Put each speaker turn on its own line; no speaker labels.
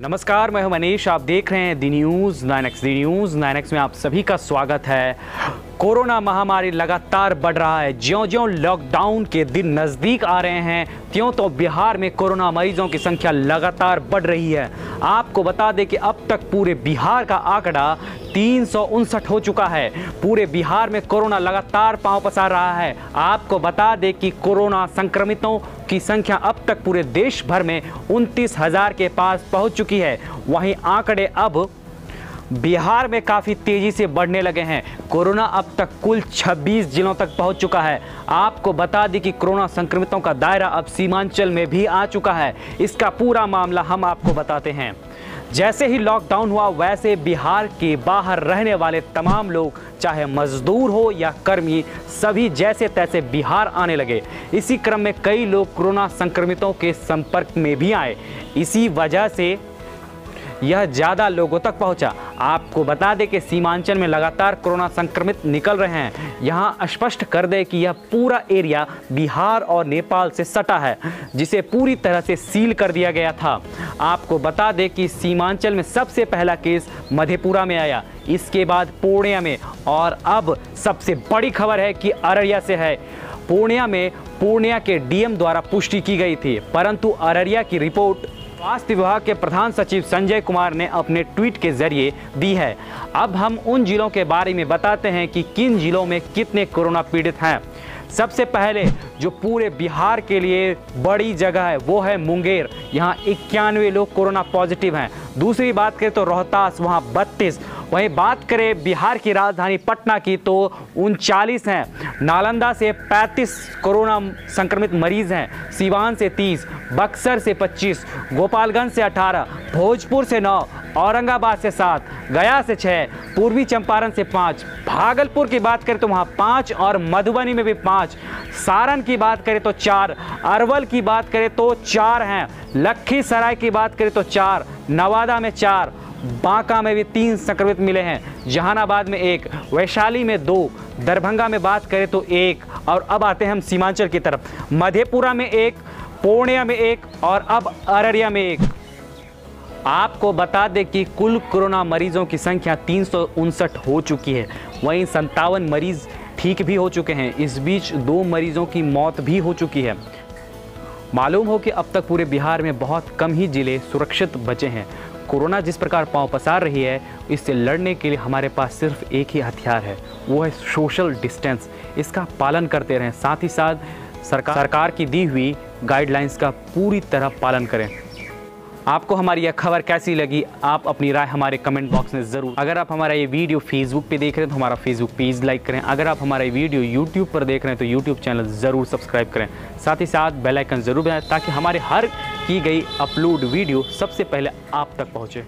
नमस्कार, मैं हूँ मनीष। आप देख रहे हैं the news nine X, the news nine X में आप सभी का स्वागत है। कोरोना महामारी लगातार बढ़ रहा है। ज्यो ज्यों लॉकडाउन के दिन नज़दीक आ रहे हैं, त्यों तो बिहार में कोरोना मरीजों की संख्या लगातार बढ़ रही है। आपको बता दें कि अब तक पूरे बिहार का आंकड़ा तीन सौ उनसठ हो चुका है। पूरे बिहार में कोरोना लगातार पाँव पसार रहा है। आपको बता दें कि कोरोना संक्रमितों की संख्या अब तक पूरे देश भर में उनतीस के पास पहुँच चुकी है। वहीं आंकड़े अब बिहार में काफ़ी तेज़ी से बढ़ने लगे हैं। कोरोना अब तक कुल 26 जिलों तक पहुँच चुका है। आपको बता दें कि कोरोना संक्रमितों का दायरा अब सीमांचल में भी आ चुका है। इसका पूरा मामला हम आपको बताते हैं। जैसे ही लॉकडाउन हुआ, वैसे बिहार के बाहर रहने वाले तमाम लोग, चाहे मजदूर हो या कर्मी, सभी जैसे तैसे बिहार आने लगे। इसी क्रम में कई लोग कोरोना संक्रमितों के संपर्क में भी आए। इसी वजह से यह ज़्यादा लोगों तक पहुँचा। आपको बता दें कि सीमांचल में लगातार कोरोना संक्रमित निकल रहे हैं। यहाँ स्पष्ट कर दें कि यह पूरा एरिया बिहार और नेपाल से सटा है, जिसे पूरी तरह से सील कर दिया गया था। आपको बता दें कि सीमांचल में सबसे पहला केस मधेपुरा में आया। इसके बाद पूर्णिया में, और अब सबसे बड़ी खबर है कि अररिया से है। पूर्णिया में पूर्णिया के डीएम द्वारा पुष्टि की गई थी, परंतु अररिया की रिपोर्ट स्वास्थ्य विभाग के प्रधान सचिव संजय कुमार ने अपने ट्वीट के ज़रिए दी है। अब हम उन जिलों के बारे में बताते हैं कि किन जिलों में कितने कोरोना पीड़ित हैं। सबसे पहले जो पूरे बिहार के लिए बड़ी जगह है, वो है मुंगेर। यहाँ इक्यानवे लोग कोरोना पॉजिटिव हैं। दूसरी बात करें तो रोहतास, वहाँ बत्तीस। वहीं बात करें बिहार की राजधानी पटना की तो उनचालीस हैं। नालंदा से 35 कोरोना संक्रमित मरीज़ हैं। सिवान से 30 बक्सर से 25 गोपालगंज से 18 भोजपुर से 9 औरंगाबाद से सात, गया से छः पूर्वी चंपारण से पाँच, भागलपुर की बात करें तो वहाँ पाँच और मधुबनी में भी पाँच, सारण की बात करें तो चार, अरवल की बात करें तो चार हैं, लखीसराय की बात करें तो चार, नवादा में चार बांका में भी तीन संक्रमित मिले हैं। जहानाबाद में एक, वैशाली में दो, दरभंगा में बात करें तो एक, और अब आते हैं हम सीमांचल की तरफ़। मधेपुरा में एक, पूर्णिया में एक, और अब अररिया में एक। आपको बता दें कि कुल कोरोना मरीजों की संख्या तीन सौ उनसठ हो चुकी है। वहीं संतावन मरीज़ ठीक भी हो चुके हैं। इस बीच दो मरीजों की मौत भी हो चुकी है। मालूम हो कि अब तक पूरे बिहार में बहुत कम ही ज़िले सुरक्षित बचे हैं। कोरोना जिस प्रकार पाँव पसार रही है, इससे लड़ने के लिए हमारे पास सिर्फ़ एक ही हथियार है, वो है सोशल डिस्टेंस इसका पालन करते रहें, साथ ही साथ सरकार सरकार की दी हुई गाइडलाइंस का पूरी तरह पालन करें। आपको हमारी यह खबर कैसी लगी, आप अपनी राय हमारे कमेंट बॉक्स में ज़रूर अगर आप हमारा ये वीडियो फेसबुक पे देख रहे हैं तो हमारा फेसबुक पेज लाइक करें। अगर आप हमारा वीडियो यूट्यूब पर देख रहे हैं तो यूट्यूब चैनल ज़रूर सब्सक्राइब करें। साथ ही साथ बेलाइकन ज़रूर बनाएँ, ताकि हमारे हर की गई अपलोड वीडियो सबसे पहले आप तक पहुँचे।